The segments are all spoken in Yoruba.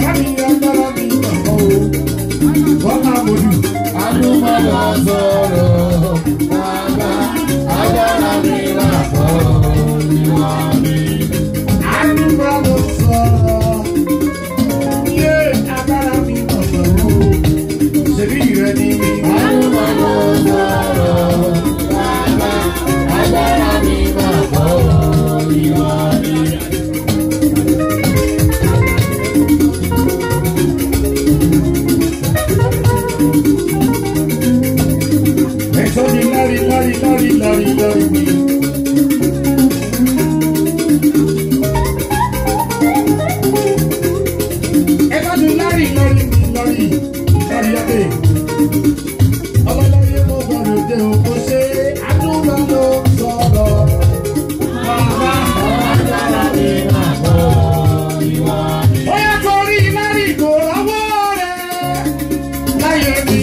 Bobby. káríyáde ọlọ́láyé mo bọ̀rọ̀ dé oko ṣe àdúgbò ló sọ̀rọ̀. bàbá ọ̀dára ni màbọ̀ ìwọ ni. ó yẹ torí mẹ́rin kò rọ́wọ́ rẹ̀ láyé mi.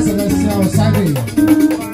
celestial, sabe?